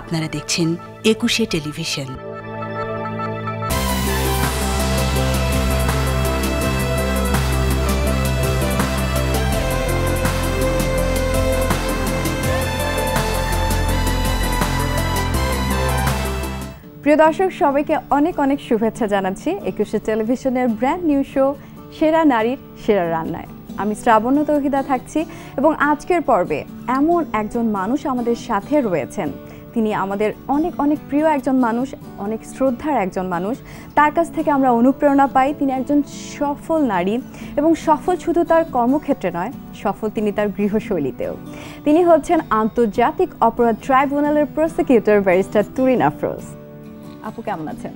আপনারা দেখছেন একুশে টেলিভিশন। প্রিয় দর্শক, সবাইকে অনেক অনেক শুভেচ্ছা জানাচ্ছি একুশে টেলিভিশনের ব্র্যান্ড নিউ শো সেরা নারীর সেরা রান্নায়। আমি শ্রাবণ্য তৌহিদা থাকছি এবং আজকের পর্বে এমন একজন মানুষ আমাদের সাথে রয়েছেন। তিনি আমাদের অনেক অনেক প্রিয় একজন মানুষ অনেক শ্রদ্ধার একজন মানুষ। তার কাছ থেকে আমরা অনুপ্রেরণা পাই। তিনি একজন সফল নারী এবং সফল শুধু তার কর্মক্ষেত্রে নয় সফল তিনি তার গৃহশৈলীতেও। তিনি হচ্ছেন আন্তর্জাতিক অপরাধ ট্রাইব্যুনালের প্রসিকিউটর ব্যারিস্টার তুরিন আফরোজ। আপু কেমন আছেন?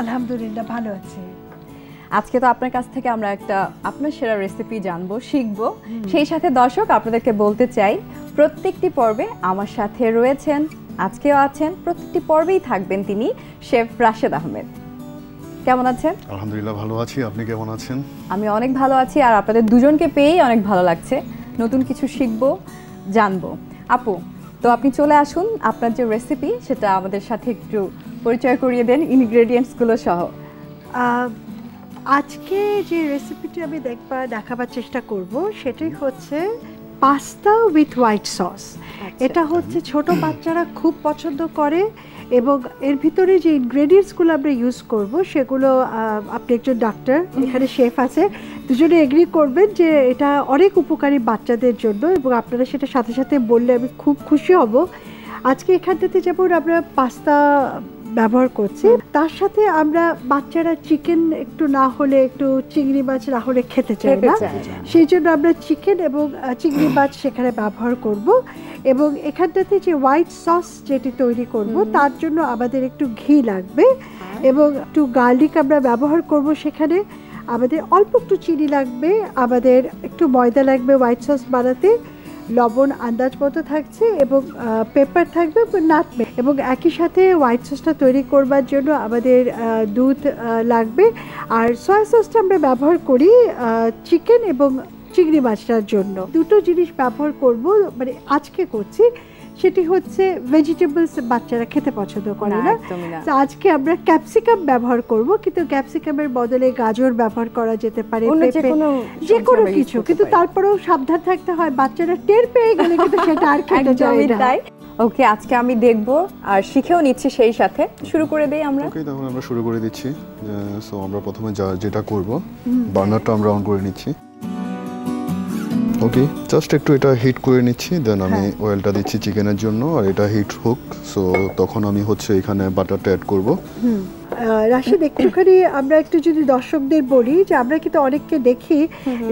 আলহামদুলিল্লাহ ভালো আছি। আজকে তো আপনার কাছ থেকে আমরা একটা আপনার সেরা রেসিপি জানব শিখব। সেই সাথে দর্শক আপনাদেরকে বলতে চাই প্রত্যেকটি পর্বে আমার সাথে রয়েছেন আজকেও আছেন প্রত্যেকটি পর্বেই থাকবেন তিনি শেফ রাশেদ আহমেদ। কেমন আছেন? আলহামদুলিল্লাহ ভালো আছি। আপনি কেমন আছেন? আমি অনেক ভালো আছি আর আপনাদের দুজনকে পেয়েই অনেক ভালো লাগছে। নতুন কিছু শিখব জানব। আপু তো আপনি চলে আসুন আপনার যে রেসিপি সেটা আমাদের সাথে একটু পরিচয় করিয়ে দেন ইনগ্রেডিয়েন্টসগুলো সহ। আজকে যে রেসিপিটি আমি দেখবার দেখাবার চেষ্টা করব সেটাই হচ্ছে পাস্তা উইথ হোয়াইট সস এটা হচ্ছে ছোট বাচ্চারা খুব পছন্দ করে এবং এর ভিতরে যে ইনগ্রেডিয়েন্টসগুলো আমরা ইউজ করব, সেগুলো আপনি একজন ডাক্তার এখানে শেফ আছে, দুজনে এগ্রি করবেন যে এটা অনেক উপকারী বাচ্চাদের জন্য এবং আপনারা সেটা সাথে সাথে বললে আমি খুব খুশি হব। আজকে এখানটাতে যেমন আমরা পাস্তা ব্যবহার করছি তার সাথে আমরা বাচ্চারা চিকেন একটু না হলে একটু চিংড়ি মাছ না হলে খেতে চাই না। সেই জন্য আমরা চিকেন এবং চিংড়ি মাছ সেখানে ব্যবহার করব এবং এখানটাতে যে হোয়াইট সস যেটি তৈরি করব তার জন্য আমাদের একটু ঘি লাগবে এবং একটু গার্লিক আমরা ব্যবহার করব সেখানে। আমাদের অল্প একটু চিনি লাগবে আমাদের একটু ময়দা লাগবে হোয়াইট সস বানাতে। লবণ আন্দাজ মতো থাকছে এবং পেপার থাকবে নাটমে এবং একই সাথে হোয়াইট সসটা তৈরি করবার জন্য আমাদের দুধ লাগবে। আর সয়া সসটা আমরা ব্যবহার করি চিকেন এবং চিংড়ি মাছটার জন্য। দুটো জিনিস ব্যবহার করব মানে আজকে করছি। সেটি হচ্ছে ভেজিটেবলস বাচ্চারা খেতে পছন্দ করে না। তো আজকে আমরা ক্যাপসিকাম ব্যবহার করব কিন্তু ক্যাপসিকামের বদলে গাজর ব্যবহার করা যেতে পারে অন্য যে কোনো কিছু। কিন্তু তারপরেও সাবধান থাকতে হয় বাচ্চারা টের পেয়ে গেলে কিন্তু সেটা আর খেতে যায় না। ওকে আজকে আমি দেখব আর শিখেও নিচ্ছি সেই সাথে। শুরু করে দেই আমরা। ওকে তাহলে আমরা শুরু করে দিচ্ছি। সো আমরা প্রথমে যেটা করব বার্নারটা আমরা অন করে নিচ্ছি। ওকে জাস্ট একটু এটা হিট করে নিচ্ছি দেন আমি হ্যাঁ। অয়েলটা দিচ্ছি চিকেনের জন্য আর এটা হিট হোক। সো তখন আমি হচ্ছে এখানে বাটারটা অ্যাড করব। রাশিদ একটুখানি আমরা একটু যদি দর্শকদের বলি যে আমরা কিন্তু অনেককে দেখি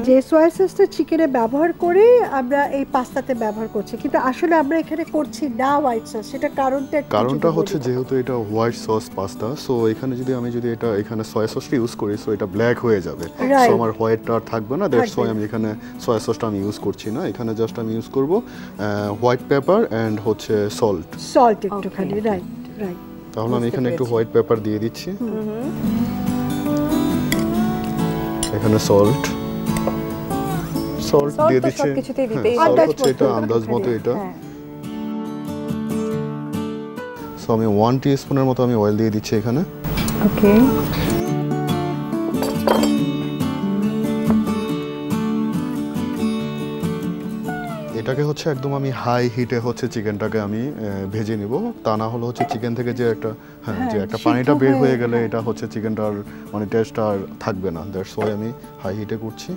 যে সয়া সসটা চিকেনে ব্যবহার করে আমরা এই পাস্তাতে ব্যবহার করছি। কিন্তু আসলে আমরা এখানে করছি না হোয়াইট সস সেটা কারণটা একটু কারণটা হচ্ছে যেহেতু এটা হোয়াইট সস পাস্তা সো এখানে যদি আমি যদি এটা এখানে সয়া সসটা ইউজ করি সো এটা ব্ল্যাক হয়ে যাবে। সো আমার হোয়াইটটা আর থাকবে না দ্যাটস ওয়াই আমি এখানে সয়া সসটা আমি ইউজ করছি না। এখানে জাস্ট আমি ইউজ করব হোয়াইট পেপার অ্যান্ড হচ্ছে সল্ট সল্ট একটুখানি রাইট রাইট তাহলে আমি এখানে একটু হোয়াইট পেপার দিয়ে দিচ্ছি। এখানে সল্ট সল্ট দিয়ে দিচ্ছি। সল্ট হ্যাঁ, হচ্ছে এটা আন্দাজ মতো এটা। হ্যাঁ। সো আমি ওয়ান টি স্পুনের মতো আমি অয়েল দিয়ে দিচ্ছি এখানে। ওকে হচ্ছে একদম আমি হাই হিটে হচ্ছে চিকেনটাকে আমি ভেজে নিব। তা না হলে হচ্ছে চিকেন থেকে যে একটা হ্যাঁ যে হ্যাঁ, একটা পানিটা বের হয়ে গেলে। এটা হচ্ছে চিকেনটার মানে টেস্ট আর থাকবে না। দ্যাটস ওয়াই আমি হাই হিটে করছি।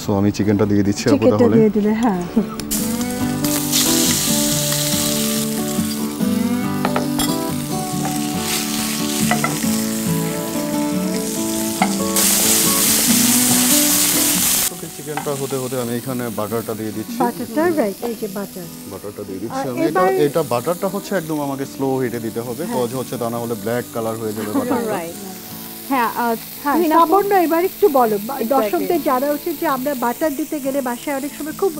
সো আমি চিকেনটা দিয়ে দিচ্ছি আপু তাহলে। দিয়ে দিলে হ্যাঁ। হতে হতে আমি এখানে বাটারটা দিয়ে দিচ্ছি। বাটারটা রাইট এই যে বাটার। বাটারটা দিয়ে দিচ্ছি। আর আমি এটা এটা বাটারটা হচ্ছে একদম আমাকে স্লো হিটে দিতে হবে। কজ হচ্ছে তা না হলে ব্ল্যাক কালার হয়ে যাবে বাটারটা। রাইট হ্যাঁ হ্যাঁ সামান্য এবার একটু বলো। দর্শকদের জানা উচিত যে আমরা বাটার দিতে গেলে বাসায় অনেক সময় খুব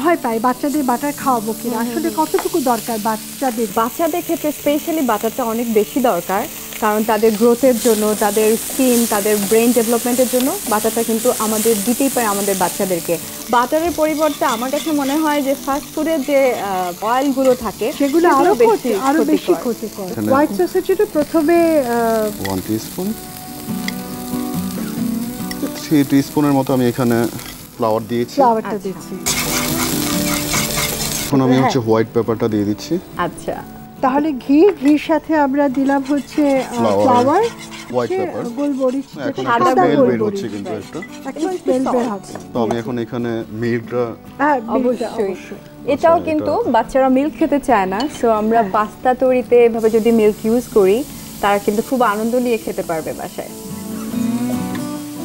ভয় পাই বাচ্চাদের বাটার খাওয়াবো কিনা। আসলে কতটুকু দরকার বাচ্চাদের? বাচ্চাদের ক্ষেত্রে স্পেশালি বাটারটা অনেক বেশি দরকার। কারণ তাদের গ্রোথের জন্য তাদের স্কিন তাদের ব্রেন ডেভেলপমেন্টের জন্য বাটারটা কিন্তু আমাদের দিতেই পারে আমাদের বাচ্চাদেরকে। বাটারের পরিবর্তে আমার কাছে মনে হয় যে ফাস্ট ফুডের যে অয়েলগুলো থাকে সেগুলো আরও ক্ষতি আরও বেশি ক্ষতিকর। হোয়াইট সসের জন্য প্রথমে আহ, ওয়ান টিস্পুন থ্রি টিস্পুনের মতো আমি এখানে ফ্লাওয়ার দিয়েছি। ফ্লাওয়ারটা আচ্ছা। দিচ্ছি। এখন আমি হচ্ছে হোয়াইট পেপারটা দিয়ে দিচ্ছি। আচ্ছা। তাহলে ঘি ঘির সাথে আমরা দিলাম হচ্ছে ফ্লাওয়ার হ্যাঁ এটাও আচ্ছা, কিন্তু বাচ্চারা মিল্ক খেতে চায় না। সো আমরা পাস্তা তৈরিতে এভাবে যদি মিল্ক ইউজ করি তারা কিন্তু খুব আনন্দ নিয়ে খেতে পারবে বাসায়।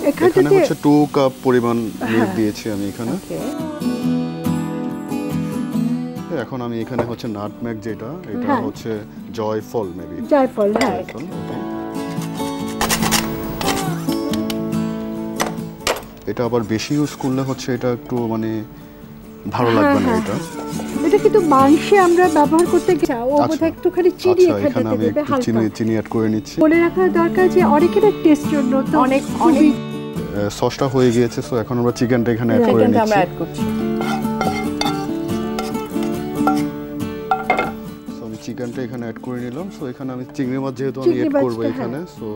এখানে হচ্ছে টু কাপ পরিমাণ মিল্ক দিয়েছি আমি এখানে। এখন আমি এখানে হচ্ছে নাটমেগ যেটা এটা হ্যাঁ। হচ্ছে জয়ফল মেবি জায়ফল হ্যাঁ। এটা আবার বেশি ইউজ করলে হচ্ছে এটা একটু মানে ভালো হ্যাঁ, লাগবে না হ্যাঁ, এটা। এটা কিন্তু মাংসে আমরা ব্যবহার করতে গেছি ও আচ্ছা। বোধহয় একটুখানি চিনি আচ্ছা এখানে দেবে একটু হালকা। চিনি চিনি অ্যাড করে নিচ্ছি। বলে রাখা দরকার যে অনেকের টেস্ট জন্য তো অনেক অনেক সসটা হয়ে গিয়েছে সো এখন আমরা চিকেনটা এখানে অ্যাড করে চিকেনটা আমরা অ্যাড করছি। চিকেনটা এখানে অ্যাড করে নিলাম। সো এখানে আমি চিংড়ি মাছ যেহেতু আমি অ্যাড করব এখানে হ্যাঁ। সো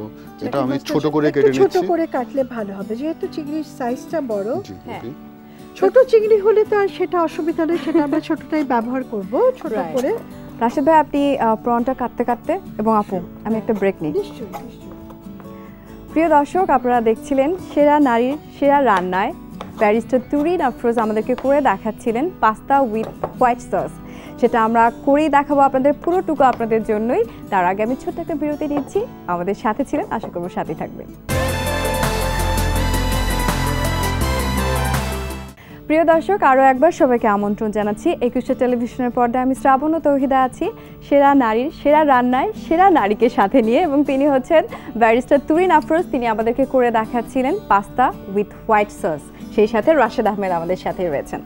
এটা আমি ছোট করে কেটে ছোট করে কাটলে ভালো হবে। যেহেতু চিংড়ির সাইজটা বড় হ্যাঁ। ছোট চিংড়ি হলে তো আর সেটা অসুবিধা নেই সেটা আমরা ছোটটাই ব্যবহার করব ছোট করে। রাশেদ ভাই আপনি প্রনটা কাটতে কাটতে এবং আপু আমি একটা ব্রেক নিই। প্রিয় দর্শক আপনারা দেখছিলেন সেরা নারীর সেরা রান্নায় ব্যারিস্টার তুরিন আফরোজ আমাদেরকে করে দেখাচ্ছিলেন পাস্তা উইথ হোয়াইট সস সেটা আমরা করেই দেখাবো আপনাদের পুরোটুকু আপনাদের জন্যই। তার আগে আমি ছোট্ট একটা বিরতি নিচ্ছি। আমাদের সাথে ছিলেন, আশা করব সাথে থাকবেন। প্রিয় দর্শক, আরও একবার সবাইকে আমন্ত্রণ জানাচ্ছি। একুশে টেলিভিশনের পর্দায় আমি শ্রাবণ ও তৌহিদা আছি। সেরা নারীর, সেরা রান্নায় সেরা নারীকে সাথে নিয়ে এবং তিনি হচ্ছেন ব্যারিস্টার তুরিন আফরোজ। তিনি আমাদেরকে করে দেখাচ্ছিলেন পাস্তা উইথ হোয়াইট সস। সেই সাথে রাশেদ আহমেদ আমাদের সাথে রয়েছেন।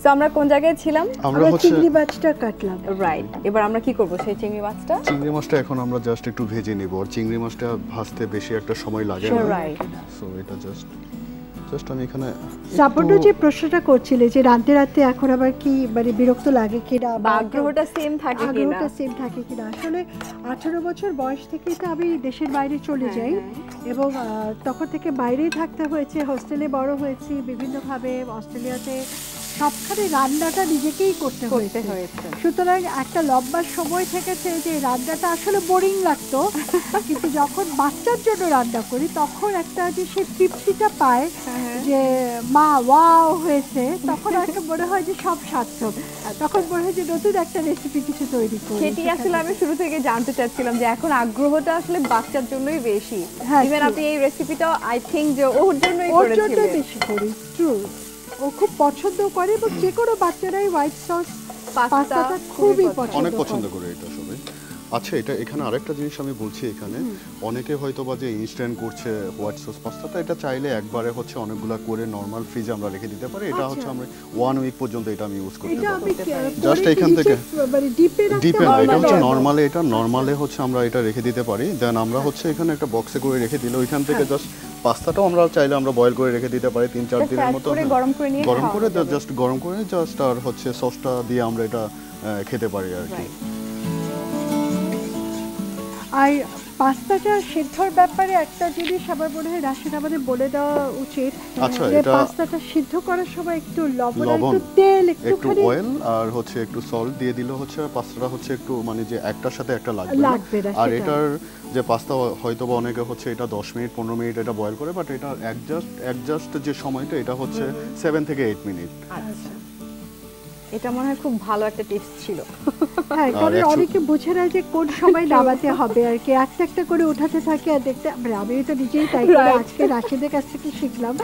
সো আমরা কোন জায়গায় ছিলাম? আমরা চিংড়ি মাছটা কাটলাম। রাইট এবার আমরা কি করব সেই চিংড়ি মাছটা? চিংড়ি মাছটা এখন আমরা জাস্ট একটু ভেজে নিব। আর চিংড়ি মাছটা ভাজতে বেশি একটা সময় লাগে না। রাইট সো এটা জাস্ট জাস্ট আমি এখানে সাপোর্টও যে প্রশ্নটা করছিলে যে রাতে রাতে এখন আবার কি মানে বিরক্ত লাগে কিনা বা আগ্রহটা সেম থাকে কিনা? আগ্রহটা সেম থাকে কিনা? আসলে আঠারো বছর বয়স থেকেই তো আমি দেশের বাইরে চলে হ্যাঁ, যাই হ্যাঁ। এবং আহ, তখন থেকে বাইরেই থাকতে হয়েছে। হোস্টেলে বড় হয়েছি বিভিন্নভাবে অস্ট্রেলিয়াতে সবখানে রান্নাটা নিজেকেই করতে হয়েছে। সুতরাং একটা লম্বা সময় থেকেছে যে রান্নাটা আসলে বোরিং লাগতো। কিন্তু যখন বাচ্চার জন্য রান্না করি তখন একটা যে সে তৃপ্তিটা পায় হ্যাঁ, যে মা ওয়াও হয়েছে। তখন একটা মনে হয় যে সব সার্থক। তখন মনে হয় যে নতুন একটা রেসিপি কিছু তৈরি করি সেটি আসলে আমি শুরু থেকে জানতে চাচ্ছিলাম যে এখন আগ্রহটা আসলে বাচ্চার জন্যই বেশি। হ্যাঁ, ইভেন আপনি এই রেসিপিটা আই থিঙ্ক যে ওর জন্যই ওর জন্য বেশি করি ট্রু ও খুব পছন্দ করে এবং যে কোনো বাচ্চারাই হোয়াইট সস পাস্তাটা খুবই পছন্দ অনেক করে। পছন্দ করে এটা সবাই আচ্ছা এটা এখানে আরেকটা জিনিস আমি বলছি এখানে অনেকে হয়তো বা যে ইনস্ট্যান্ট করছে হোয়াইট সস পাস্তাটা এটা চাইলে একবারে হচ্ছে অনেকগুলা করে নর্মাল ফ্রিজে আমরা রেখে দিতে পারি এটা হচ্ছে আচ্ছা। আমরা ওয়ান উইক পর্যন্ত এটা আমি ইউজ করতে পারি। জাস্ট এখান থেকে মানে ডিপে রাখতে না এটা হচ্ছে। নর্মালে এটা নর্মালে হচ্ছে আমরা এটা রেখে দিতে পারি দেন আমরা হচ্ছে এখানে একটা বক্সে করে রেখে দিলে ওইখান থেকে জাস্ট পাস্তাটাও আমরা চাইলে আমরা বয়েল করে রেখে দিতে পারি তিন চার দিনের মতো। গরম করে নিয়ে গরম করে। জাস্ট গরম করে জাস্ট আর হচ্ছে সসটা দিয়ে আমরা এটা খেতে পারি আর কি আর পাস্তাটা সিদ্ধর ব্যাপারে একটা জিনিস আমার মনে হয় রাশিদ আমাদের বলে দেওয়া উচিত আচ্ছা, যে পাস্তাটা সিদ্ধ করার সময় একটু লবণ একটু তেল একটু অয়েল আর হচ্ছে একটু সল্ট দিয়ে দিলে হচ্ছে পাস্তাটা হচ্ছে একটু মানে যে একটার সাথে একটা লাগবে আর এটার যে পাস্তা হয়তো বা অনেকে হচ্ছে এটা দশ মিনিট পনেরো মিনিট এটা বয়েল করে বাট এটা অ্যাডজাস্ট অ্যাডজাস্ট যে সময়টা এটা হচ্ছে সেভেন থেকে এইট মিনিট আচ্ছা। এটা মনে হয় খুব ভালো একটা টিপস ছিল। হ্যাঁ কারণ অনেকে বুঝে না যে কোন সময় নামাতে হবে আর কি। একটা একটা করে উঠাতে থাকে আর দেখতে মানে আমি তো নিজেই তাই করি আজকে রাশিদের কাছ থেকে শিখলাম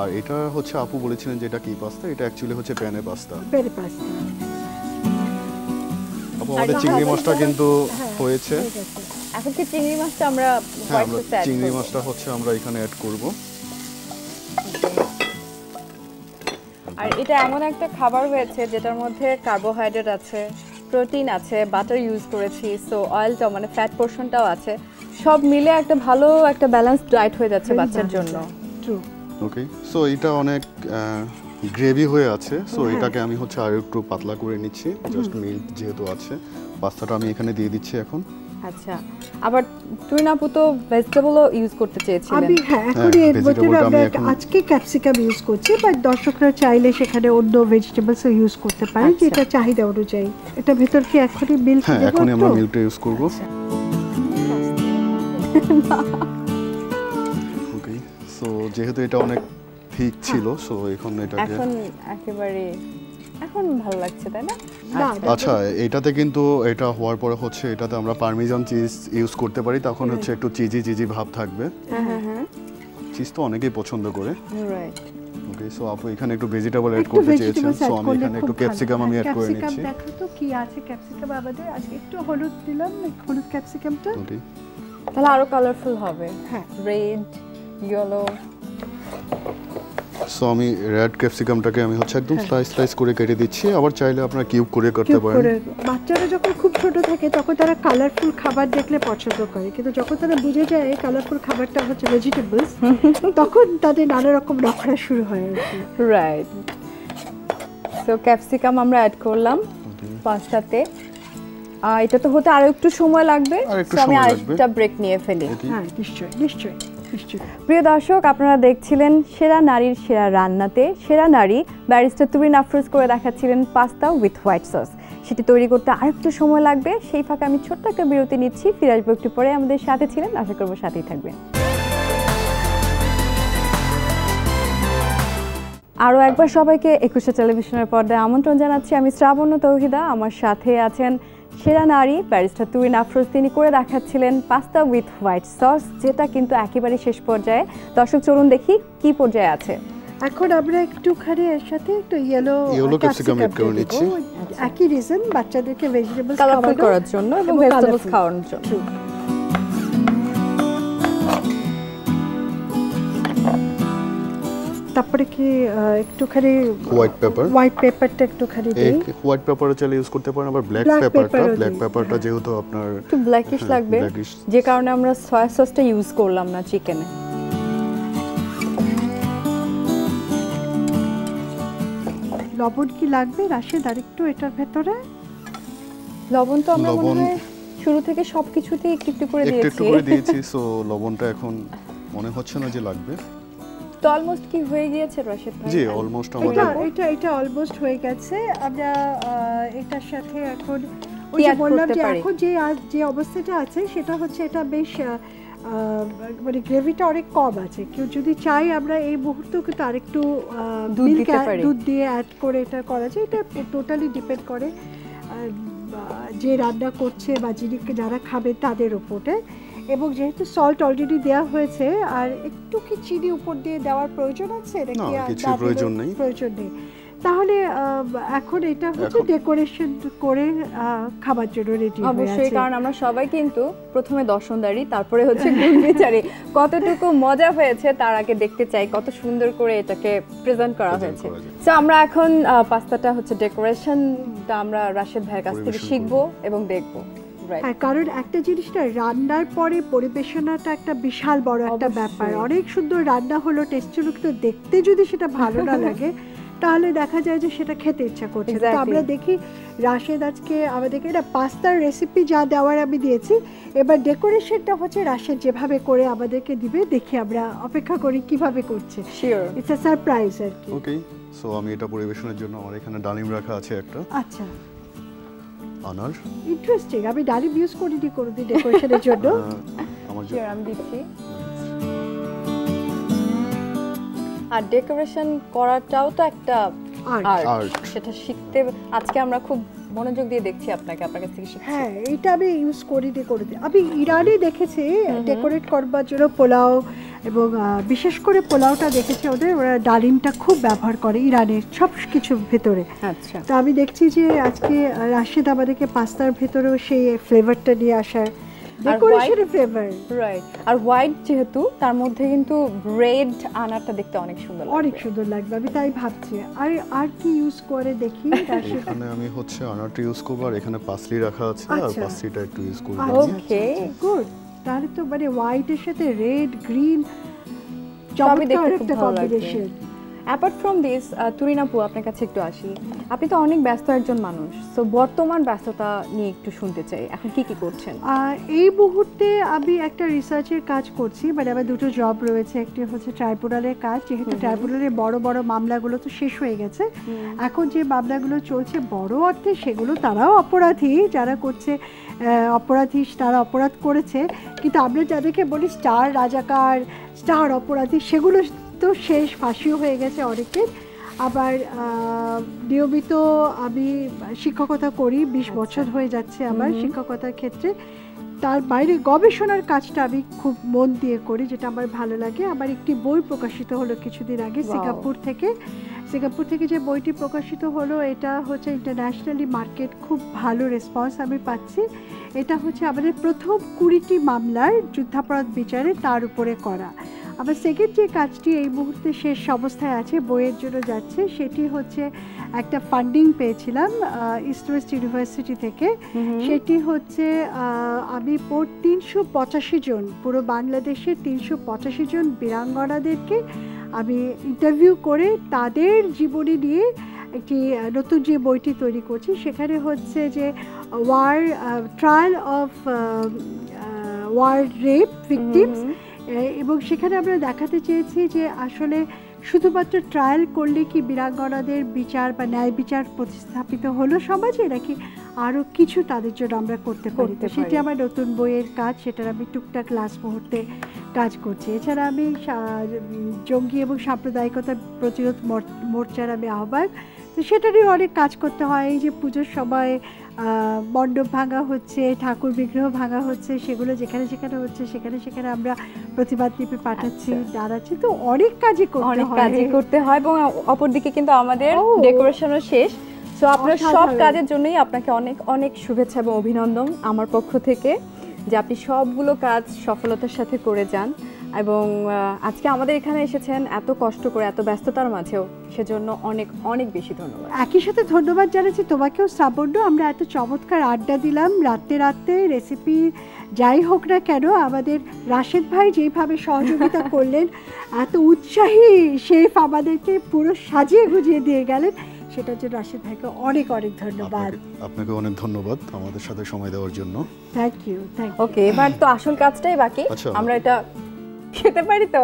আর এটা হচ্ছে আপু বলেছিলেন যে এটা কি পাস্তা এটা অ্যাকচুয়ালি হচ্ছে প্যানে পাস্তা পেরে পাস্তা আপু আমাদের চিংড়ি মাছটা কিন্তু হ্যাঁ, হয়েছে। হয়ে এখন কি চিংড়ি মাছটা আমরা হ্যাঁ চিংড়ি মাছটা হচ্ছে আমরা এখানে অ্যাড করব। আর এটা এমন একটা খাবার হয়েছে যেটার মধ্যে কার্বোহাইড্রেট আছে প্রোটিন আছে বাটার ইউজ করেছি সো অয়েলটাও মানে ফ্যাট পোর্শনটাও আছে। সব মিলে একটা ভালো একটা ব্যালেন্স ডায়েট হয়ে যাচ্ছে বাচ্চার জন্য। ট্রু ওকে সো এটা অনেক গ্রেভি হয়ে আছে সো হ্যাঁ। এটাকে আমি হচ্ছে আর একটু পাতলা করে নিচ্ছি জাস্ট মিল্ক যেহেতু আছে। পাস্তাটা আমি এখানে দিয়ে দিচ্ছি এখন। আচ্ছা। আবার তুই না পুতো ভেজিটেবলও ইউজ করতে চেয়েছিলেন। আমি হ্যাঁ এখন হ্যাঁ, এর মধ্যে আমরা আমি আজকে ক্যাপসিকাম ইউজ করছি বাট দর্শকরা চাইলে সেখানে অন্য ভেজিটেবলসও ইউজ করতে পারে আচ্ছা। যেটা চাহিদা অনুযায়ী। এটা ভেতর কি এখনই মিল্ক হ্যাঁ দেবো এখনই আমরা? মিল্কটা ইউজ করব। ওকে সো যেহেতু এটা অনেক থিক ছিল সো এখন এটাকে এখন একেবারে এখন ভালো লাগছে তাই না? না, আচ্ছা। এটাতে কিন্তু এটা হওয়ার পরে হচ্ছে এটাতে আমরা পারমিজান চিজ ইউজ করতে পারি তখন হচ্ছে একটু চিজি চিজি ভাব থাকবে। হ্যাঁ হ্যাঁ হ্যাঁ। চিজ তো অনেকেই পছন্দ করে। রাইট ওকে সো আপু এখানে একটু ভেজিটেবল অ্যাড করতে চেয়েছেন। সো আমি এখানে একটু ক্যাপসিকাম আমি হ্যাঁ, অ্যাড করে ক্যাপসিকাম নিচ্ছি। দেখো তো কি আছে ক্যাপসিকাম আমাদের। আজকে একটু হলুদ দিলাম হলুদ ক্যাপসিকামটা ওকে তাহলে আরও কালারফুল হবে। হ্যাঁ। রেড ইয়েলো সো আমি রেড ক্যাপসিকামটাকে আমি হচ্ছে একদম স্লাইস স্লাইস করে কেটে দিচ্ছি। আবার চাইলে আপনারা কিউব করে করতে পারেন। বাচ্চারা যখন খুব ছোট থাকে তখন তারা কালারফুল খাবার দেখলে পছন্দ করে। কিন্তু যখন তারা বুঝে যায় এই কালারফুল খাবারটা হচ্ছে ভেজিটেবলস তখন তাদের নানা রকম নখরা শুরু হয় আর রাইট সো ক্যাপসিকাম আমরা অ্যাড করলাম পাস্তাতে আর এটা তো হতে আরও একটু সময় লাগবে। আমি আরেকটা ব্রেক নিয়ে ফেলি। হ্যাঁ নিশ্চয়ই নিশ্চয়ই। প্রিয় দর্শক, আপনারা দেখছিলেন সেরা নারীর সেরা রান্নাতে সেরা নারী ব্যারিস্টার তুরিন আফরোজ করে দেখাচ্ছিলেন পাস্তা উইথ হোয়াইট সস। সেটি তৈরি করতে আরেকটু সময় লাগবে। সেই ফাঁকে আমি ছোট্ট একটা বিরতি নিচ্ছি। ফিরে আসব একটু পরে। আমাদের সাথে ছিলেন, আশা করব সাথেই থাকবেন। আরও একবার সবাইকে একুশে টেলিভিশনের পর্দায় আমন্ত্রণ জানাচ্ছি আমি শ্রাবণ্য তৌহিদা। আমার সাথে আছেন সেরা নারী ব্যারিস্টার তুরিন আফরোজ তিনি করে দেখাচ্ছিলেন পাস্তা উইথ হোয়াইট সস যেটা কিন্তু একেবারে শেষ পর্যায়ে। দর্শক চলুন দেখি কি পর্যায়ে আছে। এখন আমরা একটুখানি এর সাথে একটু ইয়েলো ইয়েলো ক্যাপসিকাম এড করে নিচ্ছি। একই রিজন বাচ্চাদেরকে ভেজিটেবলস খাওয়ানোর করার জন্য এবং এবং ভেজিটেবলস খাওয়ানোর জন্য। তারপরে কি একটুখানি হোয়াইট পেপার হোয়াইট পেপারটা একটুখানি দিই। হোয়াইট পেপারও চাইলে ইউজ করতে পারেন আবার ব্ল্যাক পেপারটা ব্ল্যাক পেপারটা যেহেতু আপনার একটু ব্ল্যাকিশ লাগবে। যে কারণে আমরা সয়া সসটা ইউজ করলাম না চিকেনে লবণ কি লাগবে? রাশেদ আর একটু এটার ভেতরে। লবণ তো আমরা মনে লবণ- হয় শুরু থেকে সবকিছুতেই একটু একটু করে একটু দিয়েছি। একটু করে দিয়েছি সো লবণটা এখন মনে হচ্ছে না যে লাগবে। তো অলমোস্ট কি হয়ে গিয়েছে রশেদ ভাই? জি অলমোস্ট আমাদের এটা এটা অলমোস্ট হয়ে গেছে। আমরা এটার সাথে এখন ওই যে বললাম যে এখন যে আজ- যে অবস্থাটা আছে সেটা হচ্ছে এটা বেশ মানে গ্রেভিটা অনেক কম আছে। কেউ যদি চাই আমরা এই মুহূর্তেও কিন্তু আরেকটু আহ, দুধ milk দিতে add- পারি। দুধ দিয়ে অ্যাড করে এটা করা যায়। এটা টোটালি ডিপেন্ড করে যে রান্না করছে বা যিনি যারা খাবে তাদের ওপরে এবং যেহেতু সল্ট অলরেডি দেওয়া হয়েছে আর একটু কি চিনি উপর দিয়ে দেওয়ার প্রয়োজন আছে? নাকি কিছু প্রয়োজন নেই। প্রয়োজন নেই। তাহলে আহ, এখন এটা হচ্ছে ডেকোরেশন করে আহ, খাবার জন্য রেডি হয়ে অবশ্যই আছে। কারণ আমরা সবাই কিন্তু প্রথমে দর্শনদারি তারপরে হচ্ছে গুণ বিচারি কতটুকু মজা হয়েছে তার আগে দেখতে চাই কত সুন্দর করে এটাকে প্রেজেন্ট করা হয়েছে। তো আমরা এখন আহ, পাস্তাটা হচ্ছে ডেকোরেশনটা আমরা রাশেদ ভাইয়ের কাছ থেকে শিখব এবং দেখব. হ্যাঁ কারণ একটা জিনিসটা রান্নার পরে পরিবেশনাটা একটা বিশাল বড় একটা ব্যাপার। অনেক সুন্দর রান্না হলো টেস্টযুক্ত দেখতে যদি সেটা ভালো না লাগে তাহলে দেখা যায় যে সেটা খেতে ইচ্ছা করছে তো আমরা দেখি রাশেদ আজকে আমাদেরকে এটা পাস্তার রেসিপি যা দেওয়ার আমি দিয়েছি এবার ডেকোরেশনটা হচ্ছে রাশেদ যেভাবে করে আমাদেরকে দিবে দেখি আমরা অপেক্ষা করি কীভাবে করছে। ইটস আ সারপ্রাইজ আর কি। ওকে সো আমি এটা পরিবেশনের জন্য আমার এখানে ডালিম রাখা আছে একটা। আচ্ছা। আনার ইন্টারেস্টিং আমি ডালিম ইউজ করিনি কোনোদিন ডেকোরেশনের জন্য। আমার আমি দিচ্ছি। আর ডেকোরেশন করাটাও তো একটা. আর্ট সেটা শিখতে আজকে আমরা খুব মনোযোগ দিয়ে দেখছি আপনাকে আপনার কাছ থেকে শিখছি। হ্যাঁ এটা আমি ইউজ করিনি কোনোদিন। আমি ইরানে দেখেছি ডেকোরেট করবার জন্য পোলাও এবং বিশেষ করে পোলাওটা দেখেছি ওদের ওরা ডালিমটা খুব ব্যবহার করে ইরানের সব কিছুর ভেতরে। আচ্ছা। তো আমি দেখছি যে আজকে রাশেদ আমাদেরকে পাস্তার ভেতরেও সেই ফ্লেভারটা নিয়ে আসার ডেকোরেশনের ফ্লেভার রাইট আর হোয়াইট যেহেতু তার মধ্যে কিন্তু রেড আনারটা দেখতে অনেক সুন্দর অনেক সুন্দর লাগবে আমি তাই ভাবছি। আর আর কি ইউজ করে দেখি এখানে আমি হচ্ছে আনারটা ইউজ করব আর এখানে পাসলি রাখা আছে আর আচ্ছা। পাসলিটা একটু ইউজ করব। Okay. গুড তাহলে তো মানে হোয়াইটের সাথে রেড গ্রিন চমৎকার একটা কম্বিনেশন অ্যাপার্ট ফ্রম দিস তুরিনাপু আপনার কাছে একটু আসি। আপনি তো অনেক ব্যস্ত একজন মানুষ তো বর্তমান ব্যস্ততা নিয়ে একটু শুনতে চাই। এখন কি কি করছেন? এই মুহূর্তে আমি একটা রিসার্চের কাজ করছি মানে আমার দুটো জব রয়েছে। একটি হচ্ছে ট্রাইব্যুনালের কাজ যেহেতু ট্রাইব্যুনালের বড় বড় মামলাগুলো তো শেষ হয়ে গেছে। এখন যে মামলাগুলো চলছে বড় অর্থে সেগুলো তারাও অপরাধী। যারা করছে অপরাধী তারা অপরাধ করেছে। কিন্তু আমরা যাদেরকে বলি স্টার রাজাকার স্টার অপরাধী সেগুলো তো শেষ ফাঁসিও হয়ে গেছে অনেকের। আবার নিয়মিত আমি শিক্ষকতা করি বিশ বছর হয়ে যাচ্ছে আমার শিক্ষকতার ক্ষেত্রে। তার বাইরে গবেষণার কাজটা আমি খুব মন দিয়ে করি যেটা আমার ভালো লাগে। আমার একটি বই প্রকাশিত হলো কিছুদিন আগে সিঙ্গাপুর থেকে। সিঙ্গাপুর থেকে যে বইটি প্রকাশিত হলো এটা হচ্ছে ইন্টারন্যাশনালি মার্কেট খুব ভালো রেসপন্স আমি পাচ্ছি। এটা হচ্ছে আমাদের প্রথম কুড়িটি মামলার যুদ্ধাপরাধ বিচারে তার উপরে করা। আবার সেকেন্ড যে কাজটি এই মুহূর্তে শেষ অবস্থায় আছে বইয়ের জন্য যাচ্ছে সেটি হচ্ছে একটা ফান্ডিং পেয়েছিলাম ইস্ট ওয়েস্ট ইউনিভার্সিটি থেকে। সেটি হচ্ছে আমি পোর তিনশো পঁচাশি জন পুরো বাংলাদেশের তিনশো পঁচাশি জন বীরাঙ্গনাদেরকে আমি ইন্টারভিউ করে তাদের জীবনী নিয়ে একটি নতুন যে বইটি তৈরি করছি সেখানে হচ্ছে যে war trial of war rape victims এবং সেখানে আমরা দেখাতে চেয়েছি যে আসলে শুধুমাত্র ট্রায়াল করলে কি বীরাঙ্গনাদের বিচার বা ন্যায় বিচার প্রতিস্থাপিত হলো সমাজে নাকি আরও কিছু তাদের জন্য আমরা করতে পারি? তো সেটি আমার নতুন বইয়ের কাজ সেটার আমি টুকটাক লাস্ট মুহূর্তে কাজ করছি। এছাড়া আমি জঙ্গি এবং সাম্প্রদায়িকতা প্রতিরোধ মোর- মোর্চার আমি আহ্বায়ক। তো সেটারই অনেক কাজ করতে হয়। এই যে পুজোর সময় মণ্ডপ ভাঙা হচ্ছে ঠাকুর বিগ্রহ ভাঙা হচ্ছে সেগুলো যেখানে যেখানে হচ্ছে সেখানে সেখানে আমরা প্রতিবাদ লিপি পাঠাচ্ছি আচ্ছা। দাঁড়াচ্ছি তো অনেক কাজই অনেক কাজই করতে হয় এবং অপরদিকে কিন্তু আমাদের। ডেকোরেশনও শেষ। তো আপনার সব কাজের জন্যই আপনাকে অনেক অনেক শুভেচ্ছা এবং অভিনন্দন আমার পক্ষ থেকে যে আপনি সবগুলো কাজ সফলতার সাথে করে যান। এবং আজকে আমাদের এখানে এসেছেন এত কষ্ট করে এত ব্যস্ততার মাঝেও সেজন্য অনেক অনেক বেশি ধন্যবাদ। একই সাথে ধন্যবাদ জানাচ্ছি তোমাকেও শ্রাবণ্য। আমরা এত চমৎকার আড্ডা দিলাম রাত্রে রাত্রে রেসিপি যাই হোক না কেন আমাদের রাশেদ ভাই যেভাবে সহযোগিতা করলেন এত উৎসাহী শেফ আমাদেরকে পুরো সাজিয়ে গুজিয়ে দিয়ে গেলেন সেটার জন্য রাশেদ ভাইকে অনেক অনেক ধন্যবাদ। আপনাকে- অনেক ধন্যবাদ আমাদের সাথে সময় দেওয়ার জন্য। Thank you thank you okay এবার তো আসল কাজটাই বাকি। আচ্ছা। আমরা এটা খেতে পারি তো?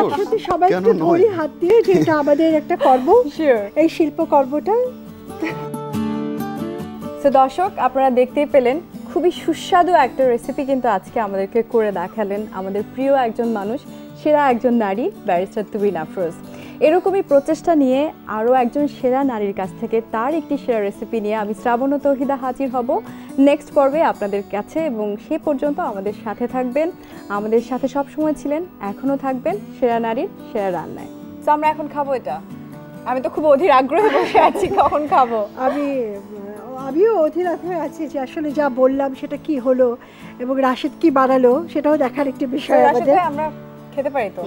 একসাথে সবাই? ধরি হাত দিয়ে যেটা আমাদের একটা কর্ম এই শিল্পকর্মটা তো দর্শক আপনারা দেখতেই পেলেন খুবই সুস্বাদু একটা রেসিপি কিন্তু আজকে আমাদেরকে করে দেখালেন আমাদের প্রিয় একজন মানুষ সেরা একজন নারী ব্যারিস্টার তুবিন আফরোজ। এরকমই প্রচেষ্টা নিয়ে আরও একজন সেরা নারীর কাছ থেকে তার একটি সেরা রেসিপি নিয়ে আমি শ্রাবণ ও তহিদা হাজির হব। নেক্সট পর্বে আপনাদের কাছে এবং সে পর্যন্ত আমাদের সাথে থাকবেন। আমাদের সাথে সব সময় ছিলেন এখনও থাকবেন সেরা নারীর সেরা রান্নায়। তো আমরা এখন খাব এটা। আমি তো খুব অধীর আগ্রহে বসে আছি কখন খাব? আমি আমিও অধীর হয়ে আছি যে আসলে যা বললাম সেটা কি হলো এবং রাশেদ কি বানালো সেটাও দেখার একটি বিষয় আমাদের। আমরা খেতে পারি তো?